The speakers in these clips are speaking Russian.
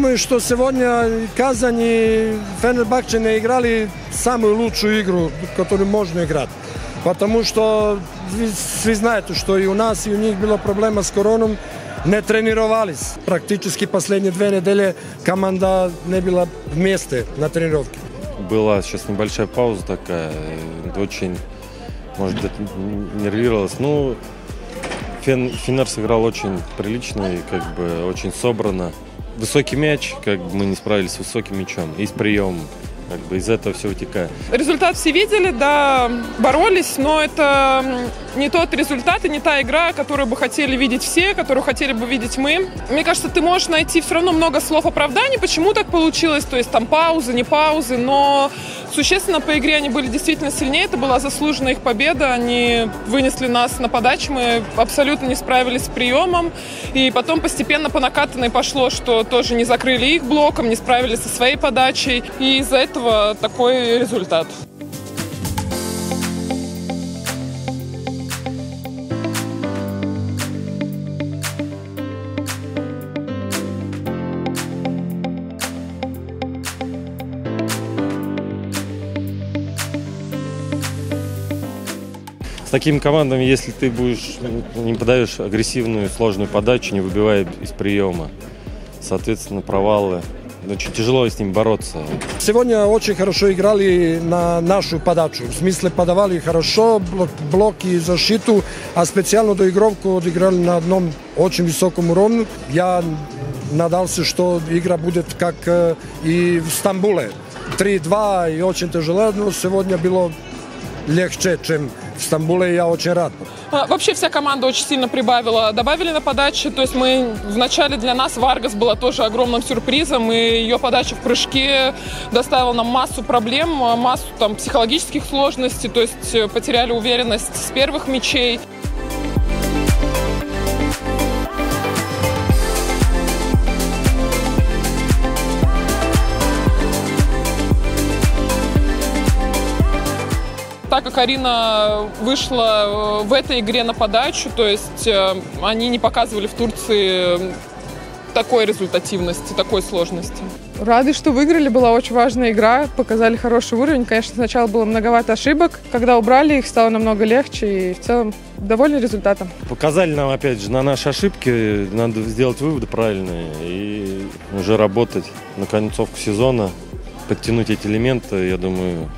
Думаю, что сегодня Казань и Фенербахче не играли самую лучшую игру, которую можно играть. Потому что вы, вы знаете, что и у нас, и у них была проблема с короном. Не тренировались. Практически последние две недели команда не была вместе на тренировке. Была сейчас небольшая пауза такая. Очень, может нервировалась. Ну, Фен, Финер сыграл очень прилично и как бы очень собрано. Высокий мяч, как бы мы не справились с высоким мячом и с приемом. Как бы из этого все вытекает. Результат все видели, да, боролись, но это не тот результат и не та игра, которую бы хотели видеть все, которую хотели бы видеть мы. Мне кажется, ты можешь найти все равно много слов оправданий, почему так получилось, то есть там паузы, не паузы, но существенно по игре они были действительно сильнее, это была заслуженная их победа, они вынесли нас на подачу, мы абсолютно не справились с приемом, и потом постепенно по накатанной пошло, что тоже не закрыли их блоком, не справились со своей подачей, и из-за этого такой результат. С такими командами, если ты будешь не подаешь агрессивную, сложную подачу, не выбивая из приема, соответственно, провалы. Очень тяжело с ним бороться. Сегодня очень хорошо играли на нашу подачу. В смысле подавали хорошо, блок, блок и защиту, а специально доигровку отыграли на одном очень высоком уровне. Я надался, что игра будет как э, и в Стамбуле. 3-2 и очень тяжело, но сегодня было легче, чем в Стамбуле, я очень рад. А, Вообще вся команда очень сильно прибавила. Добавили на подаче, то есть мы вначале для нас Варгас была тоже огромным сюрпризом, и ее подача в прыжке доставила нам массу проблем, массу там психологических сложностей, то есть э, потеряли уверенность с первых мячей. Так как Арина вышла э, в этой игре на подачу, то есть э, они не показывали в Турции такой результативности, такой сложности. Рады, что выиграли, была очень важная игра, показали хороший уровень. Конечно, сначала было многовато ошибок, когда убрали их, стало намного легче и в целом довольны результатом. Показали нам, опять же, на наши ошибки, надо сделать выводы правильные и уже работать на концовку сезона, подтянуть эти элементы, я думаю,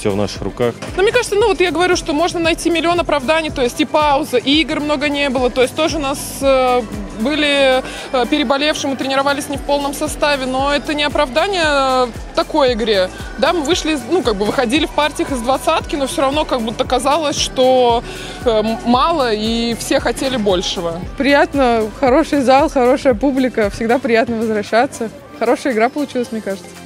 все в наших руках. Но мне кажется, ну вот я говорю, что можно найти миллион оправданий, то есть и пауза, и игр много не было, то есть тоже у нас э, были э, переболевшие, мы тренировались не в полном составе, но это не оправдание э, такой игре. Да, мы вышли, ну как бы выходили в партиях из двадцатки, но все равно как будто казалось, что э, мало и все хотели большего. Приятно, хороший зал, хорошая публика, всегда приятно возвращаться. Хорошая игра получилась, мне кажется.